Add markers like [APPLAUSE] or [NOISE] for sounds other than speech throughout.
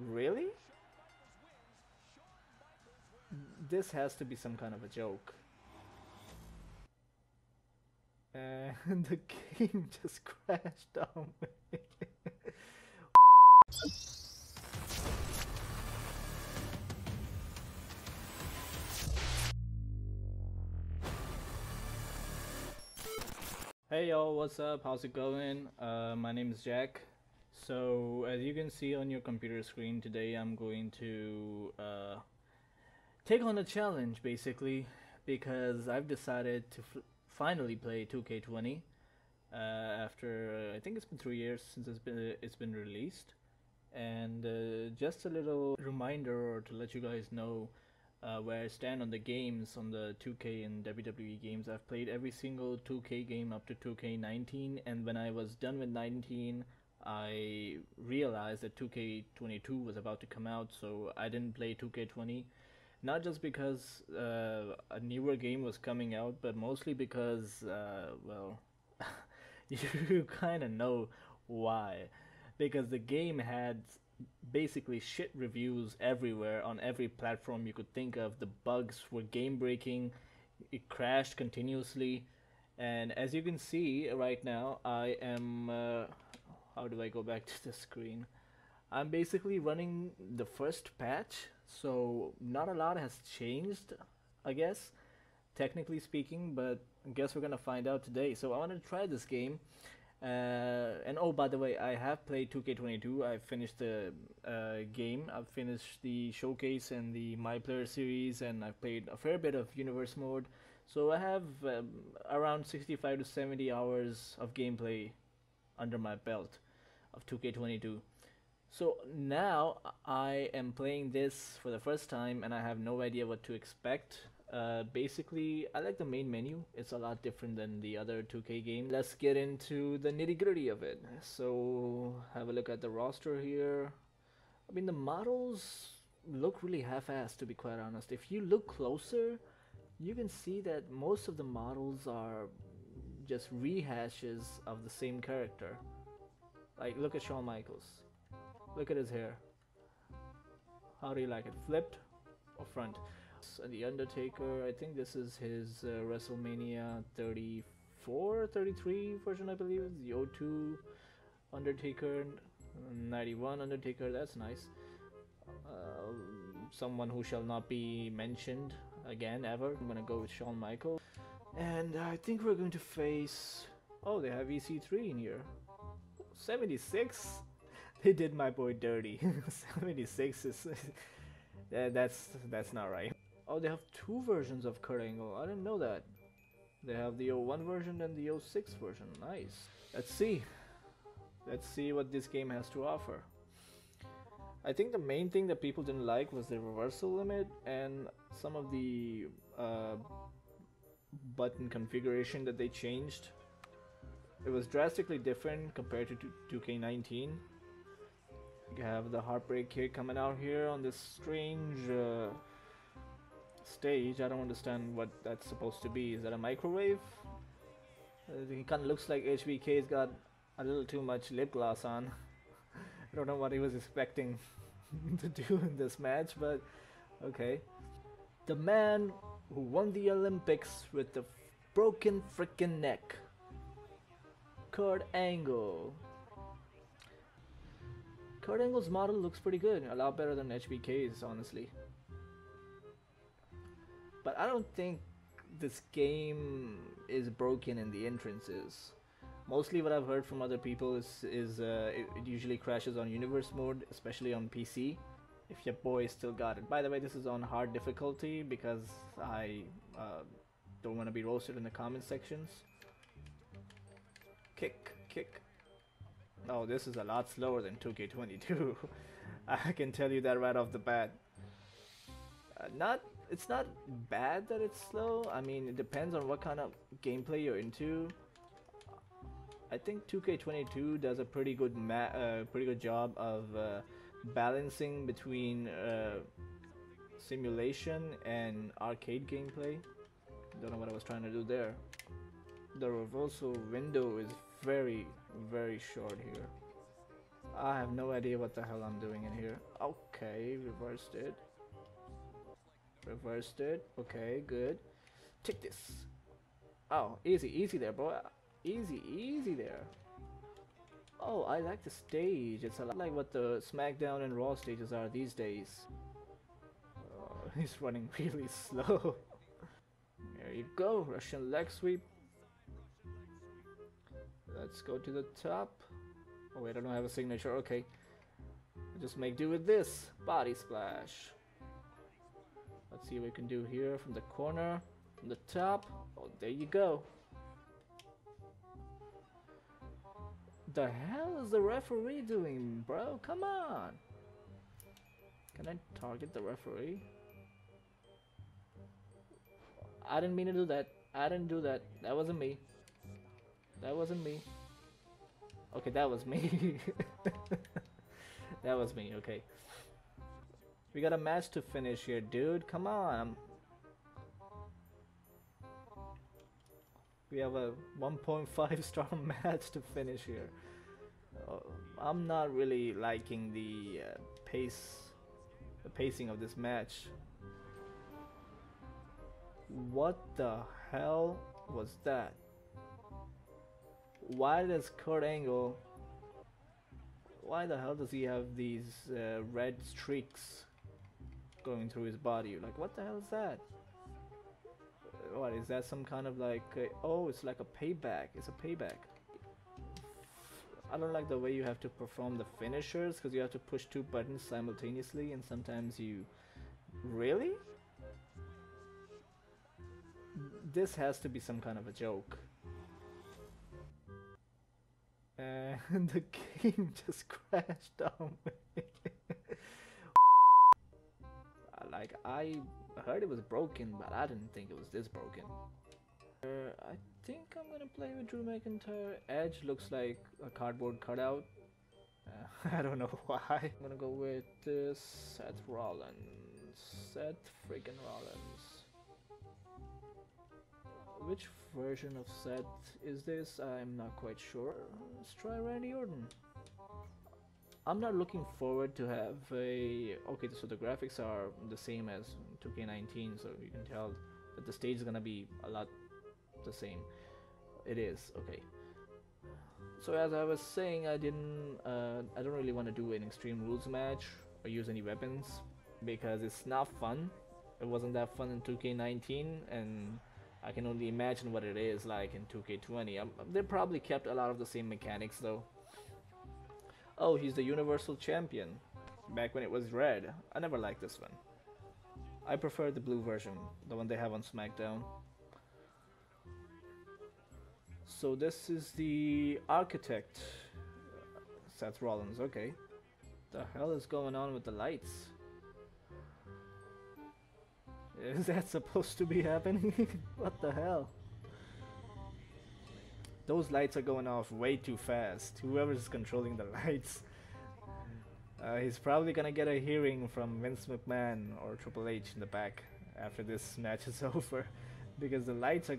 Really? This has to be some kind of a joke. And [LAUGHS] the game just crashed on me. Hey y'all, what's up? How's it going? Uh, my name is Jack. So, as you can see on your computer screen today, I'm going to uh, take on a challenge basically because I've decided to finally play 2K20 uh, after uh, I think it's been three years since it's been it's been released. And uh, just a little reminder or to let you guys know uh, where I stand on the games on the 2K and WWE games. I've played every single 2K game up to 2K19, and when I was done with 19, I realized that 2K22 was about to come out, so I didn't play 2K20. Not just because uh, a newer game was coming out, but mostly because, uh, well, [LAUGHS] you [LAUGHS] kind of know why. Because the game had basically shit reviews everywhere on every platform you could think of. The bugs were game breaking, it crashed continuously, and as you can see right now, I am. Uh, how do I go back to the screen? I'm basically running the first patch, so not a lot has changed, I guess, technically speaking, but I guess we're gonna find out today. So I want to try this game uh, and oh, by the way, I have played 2K22. I finished the uh, game. I've finished the showcase and the My Player series, and I've played a fair bit of Universe mode. So I have um, around 65 to 70 hours of gameplay under my belt of 2K22. So now I am playing this for the first time, and I have no idea what to expect. Uh, basically, I like the main menu. It's a lot different than the other 2K game. Let's get into the nitty gritty of it. So, have a look at the roster here. I mean, the models look really half-assed, to be quite honest. If you look closer, you can see that most of the models are just rehashes of the same character. Like, look at Shawn Michaels. Look at his hair. How do you like it? Flipped or front? The Undertaker, I think this is his uh, WrestleMania 34, 33 version, I believe. The O2 Undertaker, 91 Undertaker, that's nice. Uh, someone who shall not be mentioned again ever. I'm gonna go with Shawn Michaels. And I think we're going to face. Oh, they have EC3 in here. 76? [LAUGHS] They did my boy dirty. [LAUGHS] 76 is. [LAUGHS] that's that's not right. Oh, they have two versions of Kurt Angle. I didn't know that. They have the 01 version and the 06 version. Nice. Let's see. Let's see what this game has to offer. I think the main thing that people didn't like was the reversal limit and some of the uh, button configuration that they changed. It was drastically different compared to 2K19. You have the Heartbreak Kid coming out here on this strange uh, stage. I don't understand what that's supposed to be. Is that a microwave? Uh, he kind of looks like HBK's got a little too much lip gloss on. [LAUGHS] I don't know what he was expecting [LAUGHS] to do in this match, but okay. The man who won the Olympics with the broken freaking neck. Kurt Angle. Kurt Angle's model looks pretty good, a lot better than HBK's, honestly. But I don't think this game is broken in the entrances. Mostly what I've heard from other people is, is uh, it, it, usually crashes on universe mode, especially on PC. If your boy still got it. By the way, this is on hard difficulty because I uh, don't want to be roasted in the comment sections. Kick, kick. Oh, this is a lot slower than 2K22. [LAUGHS] I can tell you that right off the bat. Uh, not it's not bad that it's slow. I mean, it depends on what kind of gameplay you're into. I think 2K22 does a pretty good uh, pretty good job of uh, balancing between uh, simulation and arcade gameplay. Don't know what I was trying to do there. The reversal window is very very short here. I have no idea what the hell I'm doing in here. Okay, reversed it. Reversed it. Okay, good. Take this. Oh, easy, easy there, bro. Easy, easy there. Oh, I like the stage. It's a lot like what the SmackDown and Raw stages are these days. Oh, [LAUGHS] he's running [LAUGHS] really slow. there you go, Russian leg sweep. Let's go to the top. Oh wait, I don't have a signature. Okay. I'll just make do with this. Body splash. Let's see what we can do here from the corner, from the top. Oh, there you go. The hell is the referee doing, bro? Come on. Can I target the referee? I didn't mean to do that. I didn't do that. That wasn't me. That wasn't me. Okay, that was me. [LAUGHS] that was me, okay. We got a match to finish here, dude. Come on. We have a 1.5 [LAUGHS] star match to finish here. Uh, I'm not really liking the uh, pace, the pacing of this match. What the hell was that? Why does Kurt Angle? Why the hell does he have these uh, red streaks going through his body? Like, what the hell is that? what is that some kind of like a, oh it's like a payback it's a payback I don't like the way you have to perform the finishers because you have to push two buttons simultaneously and sometimes you really this has to be some kind of a joke and [LAUGHS] the game just crashed on me [LAUGHS] like I heard it was broken, but I didn't think it was this broken. Uh, I think I'm gonna play with Drew McIntyre. Edge looks like a cardboard cutout. Uh, [LAUGHS] I don't know why. I'm gonna go with uh, Seth Rollins. Seth freaking Rollins. Which version of Seth is this? I'm not quite sure. Let's try Randy Orton. I'm not looking forward to have a okay so the graphics are the same as 2k19 so you can tell that the stage is gonna be a lot the same it is okay so as I was saying I didn't uh, I don't really want to do an extreme rules match or use any weapons because it's not fun it wasn't that fun in 2k19 and I can only imagine what it is like in 2k20 um, they probably kept a lot of the same mechanics though Oh, he's the Universal Champion. Back when it was red. I never liked this one. I prefer the blue version, the one they have on SmackDown. So this is the Architect. Seth Rollins, okay. The hell is going on with the lights? Is that supposed to be happening? [LAUGHS] what the hell? Those lights are going off way too fast. Whoever's controlling the lights. Uh, he's probably gonna get a hearing from Vince McMahon or Triple H in the back after this [LAUGHS] match is [LAUGHS] over. because the lights are...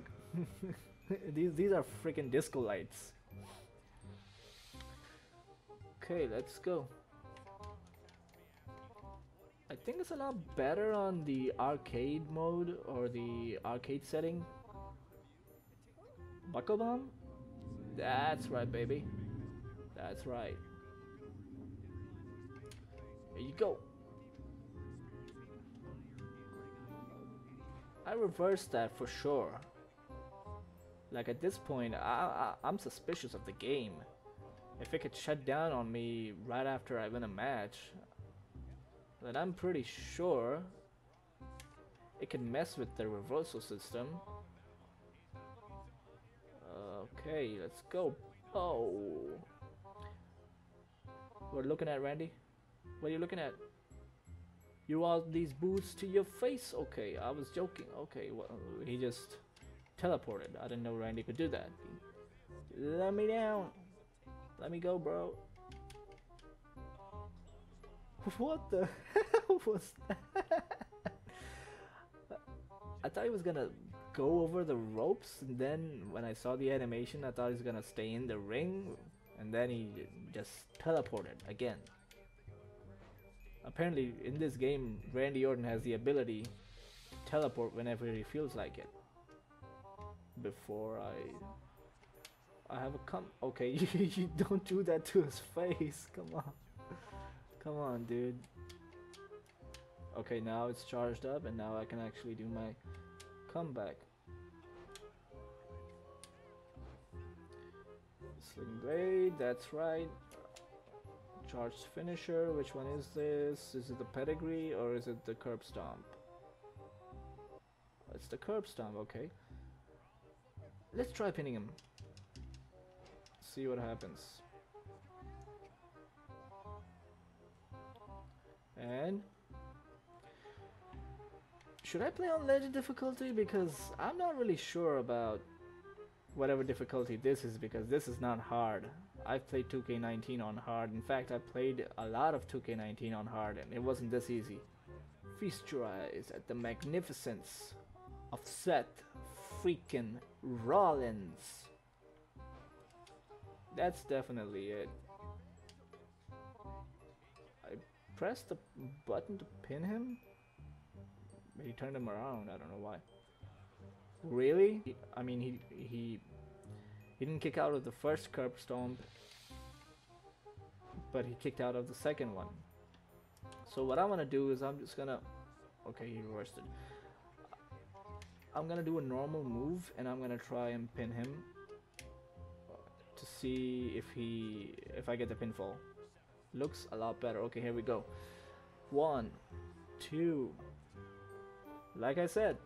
these, these are freaking disco lights. Okay, let's go. I think it's a lot better on the arcade mode or the arcade setting. Buckle bomb? That's right, baby. That's right. There you go. I reversed that for sure. Like at this point, I, I, I'm suspicious of the game. If it could shut down on me right after I win a match, then I'm pretty sure it can mess with the reversal system. Okay, let's go. Oh. We're looking at Randy. What are you looking at? You want these boots to your face? Okay, I was joking. Okay, well, he just teleported. I didn't know Randy could do that. Let me down. Let me go, bro. What the hell [LAUGHS] was that? I thought he was gonna go over the ropes and then when I saw the animation I thought he was gonna stay in the ring and then he just teleported again. Apparently, in this game, Randy Orton has the ability to teleport whenever he feels like it. Before I, I have a come. Okay, [LAUGHS] you, you don't do that to his face. Come on, come on, dude. Okay, now it's charged up, and now I can actually do my comeback. Sling Blade, that's right. Charged finisher, which one is this? Is it the pedigree or is it the curb stomp? It's the curb stomp, okay. Let's try pinning him. See what happens. Should I play on legend difficulty because I'm not really sure about whatever difficulty this is because this is not hard. I've played 2K19 on hard. In fact, I played a lot of 2K19 on hard and it wasn't this easy. Feast your eyes at the magnificence of Seth freaking Rollins. That's definitely it. I pressed the button to pin him? He turned him around, I don't know why. Really? I mean, he he he didn't kick out of the first curb stomp, but he kicked out of the second one. So what I'm gonna do is I'm just gonna, okay, he reversed it. I'm gonna do a normal move and I'm gonna try and pin him to see if he if I get the pinfall. Looks a lot better. Okay, here we go. One, two. Like I said,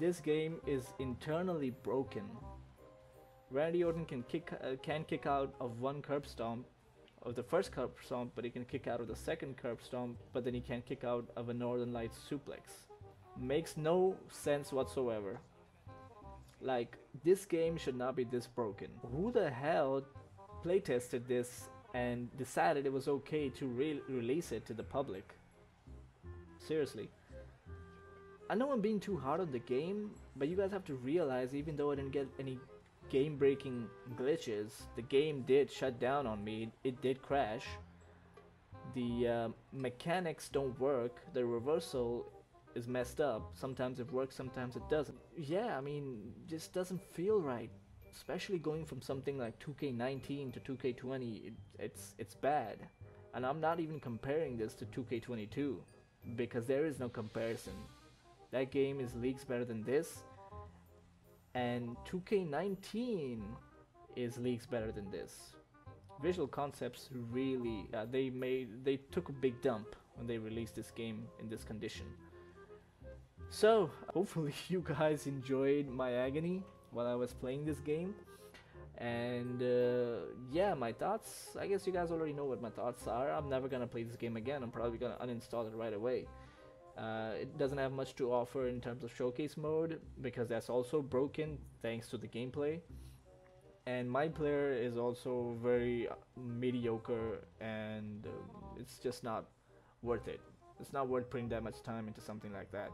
this game is internally broken. Randy Orton can kick uh, can kick out of one curb stomp of the first curb stomp, but he can kick out of the second curb stomp, but then he can't kick out of a Northern Lights suplex. Makes no sense whatsoever. Like this game should not be this broken. Who the hell playtested this and decided it was okay to re release it to the public? Seriously. I know I'm being too hard on the game, but you guys have to realize even though I didn't get any game breaking glitches, the game did shut down on me, it did crash. The uh, mechanics don't work, the reversal is messed up. Sometimes it works, sometimes it doesn't. Yeah, I mean, just doesn't feel right. Especially going from something like 2K19 to 2K20, it, it's it's bad. And I'm not even comparing this to 2K22 because there is no comparison. That game is leagues better than this. And 2K19 is leagues better than this. Visual Concepts really uh, they made they took a big dump when they released this game in this condition. So, [LAUGHS] hopefully you guys enjoyed my agony while I was playing this game. And uh, yeah, my thoughts, I guess you guys already know what my thoughts are. I'm never gonna play this game again. I'm probably gonna uninstall it right away. Uh, it doesn't have much to offer in terms of showcase mode because that's also broken thanks to the gameplay. And my player is also very mediocre and uh, it's just not worth it. It's not worth putting that much time into something like that.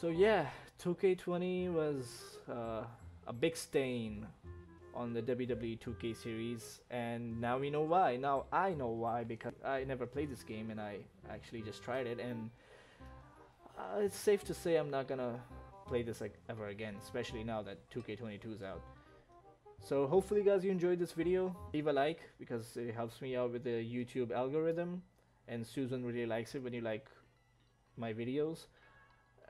So yeah, 2K20 was uh, a big stain on the WWE 2K series and now we know why. Now I know why because I never played this game and I actually just tried it and uh, it's safe to say I'm not gonna play this like ever again, especially now that 2K22 is out. So hopefully guys you enjoyed this video. Leave a like because it helps me out with the YouTube algorithm and Susan really likes it when you like my videos.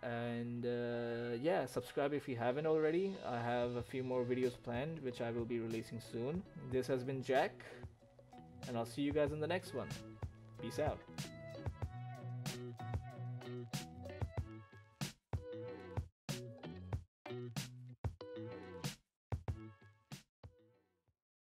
And uh, yeah, subscribe if you haven't already. I have a few more videos planned which I will be releasing soon. This has been Jack and I'll see you guys in the next one. Peace out.